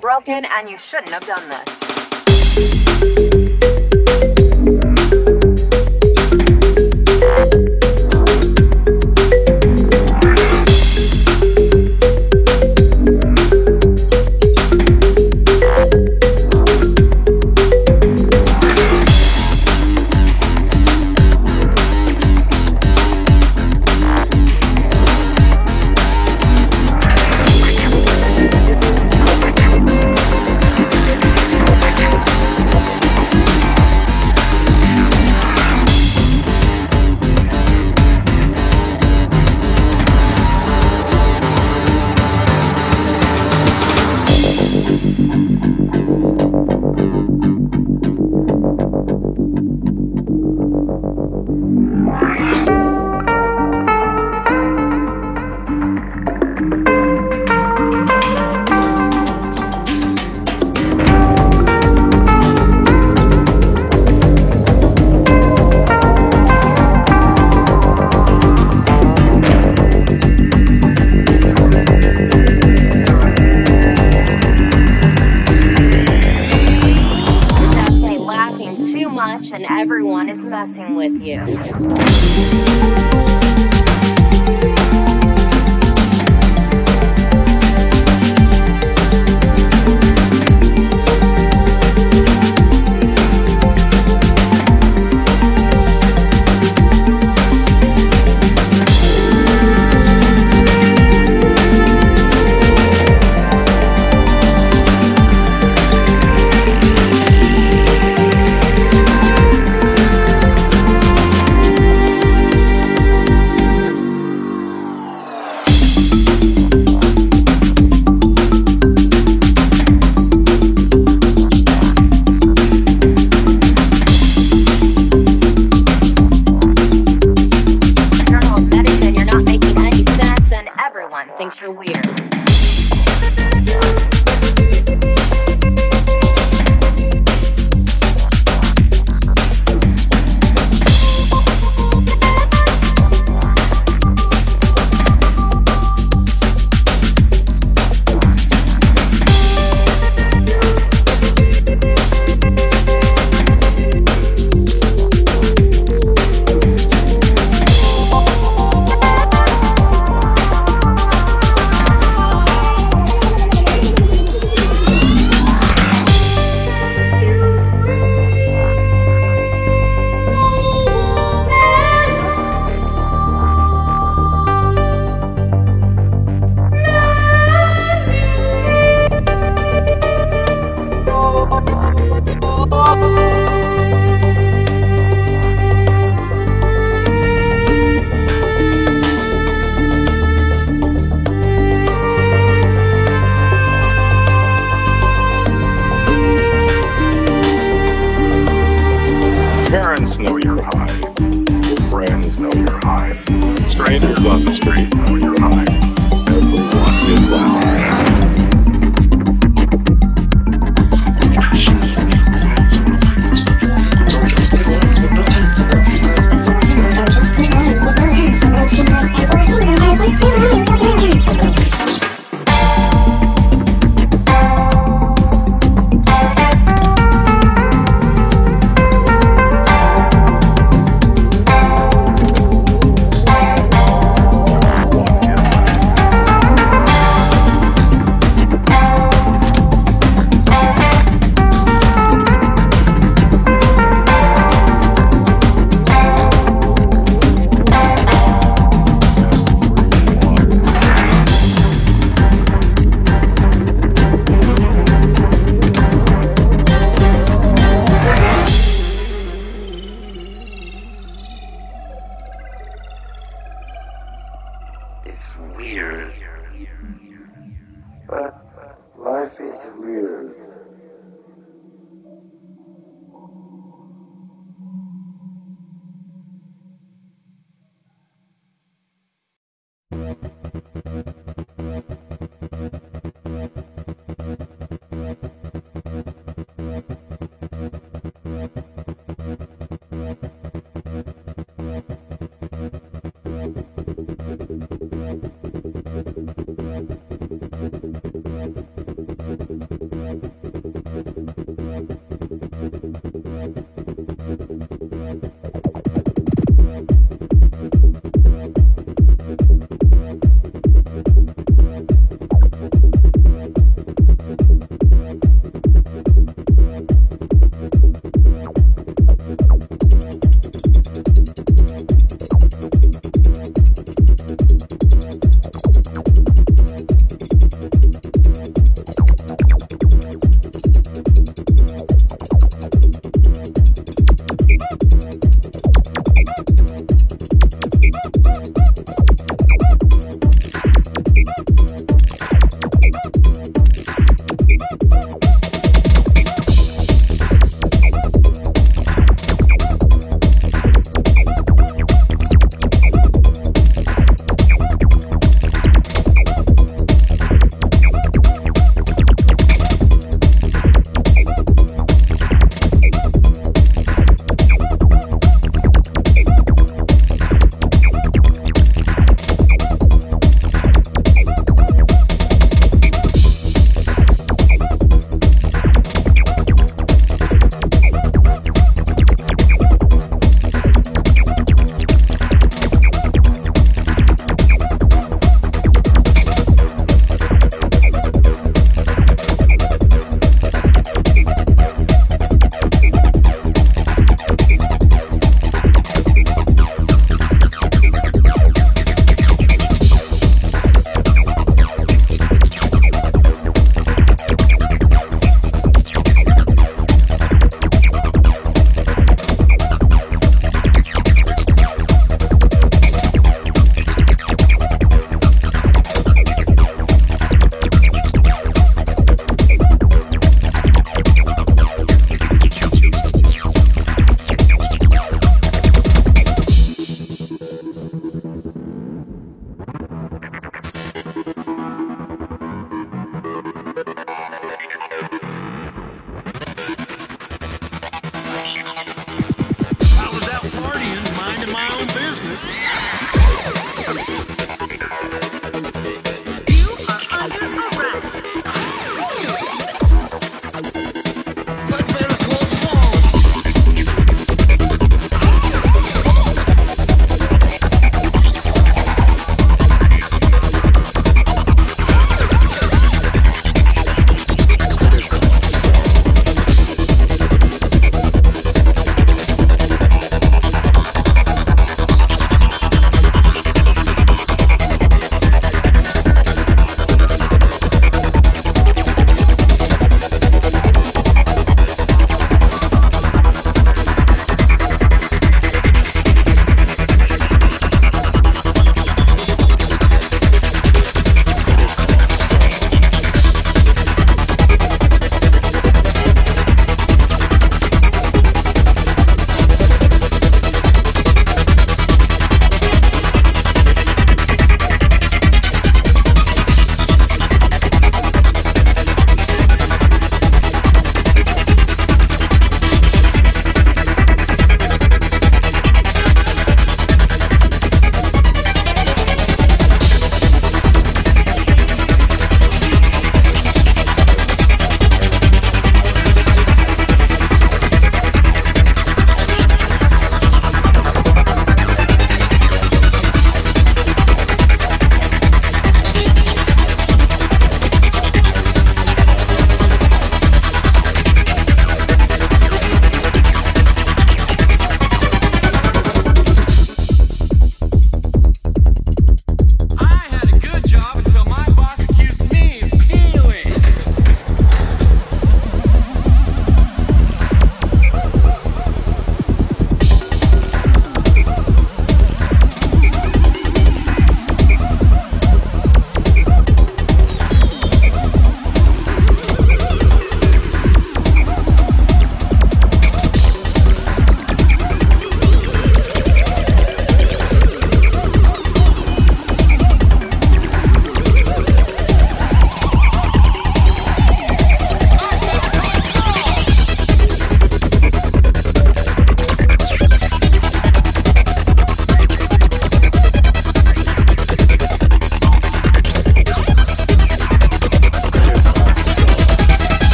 Broken and you shouldn't have done this. things are weird.